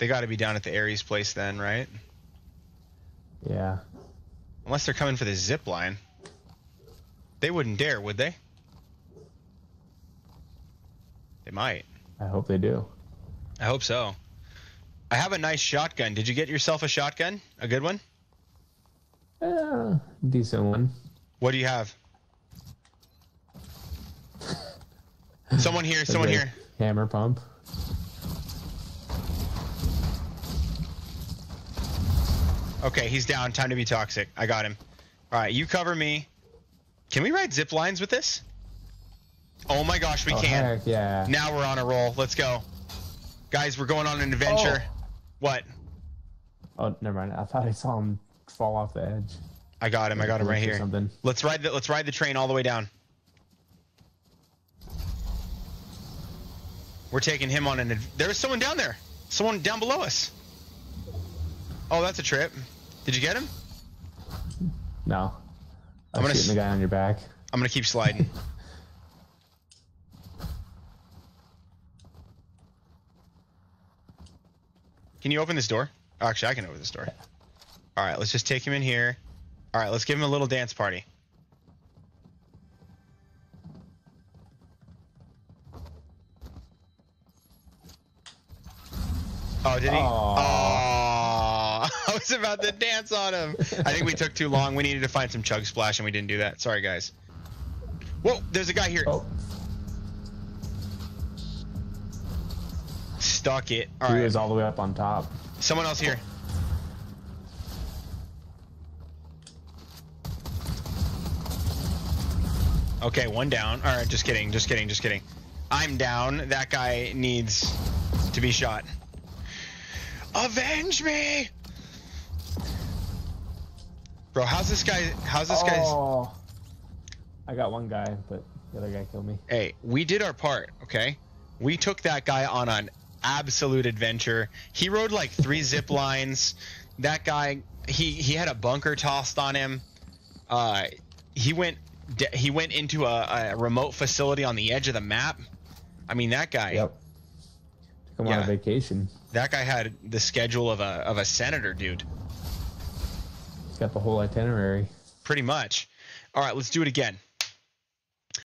They got to be down at the Ares place then, right? Yeah. Unless they're coming for the zip line. They wouldn't dare, would they? They might. I hope they do. I hope so. I have a nice shotgun. Did you get yourself a shotgun? A good one? Uh, decent one. What do you have? Someone here, someone here. Hammer pump. Okay, he's down. Time to be toxic. I got him. All right, you cover me. Can we ride zip lines with this? Oh my gosh, we oh, can. Yeah. Now we're on a roll. Let's go. Guys, we're going on an adventure. Oh. What? Oh, never mind. I thought I saw him fall off the edge. I got him. I got him right here. Something. Let's ride the let's ride the train all the way down. We're taking him on an. There's someone down there. Someone down below us. Oh, that's a trip. Did you get him? No. I'm I'm gonna shooting the guy on your back. I'm gonna keep sliding. can you open this door? Oh, actually, I can open this door. All right, let's just take him in here. All right, let's give him a little dance party. Oh, did he? Aw. Aw. I was about to dance on him. I think we took too long. We needed to find some chug splash, and we didn't do that. Sorry, guys. Whoa, there's a guy here. Oh, Stuck it. All he right. was all the way up on top. Someone else here. Okay, one down. All right, just kidding, just kidding, just kidding. I'm down. That guy needs to be shot. Avenge me! Bro, how's this guy? How's this guy's? Oh. I got one guy, but the other guy killed me. Hey, we did our part, okay? We took that guy on an absolute adventure. He rode like three zip lines. That guy, he he had a bunker tossed on him. Uh, he went he went into a, a remote facility on the edge of the map. I mean, that guy, Yep. Took him on a vacation. that guy had the schedule of a of a senator, dude. Got the whole itinerary. Pretty much. All right, let's do it again.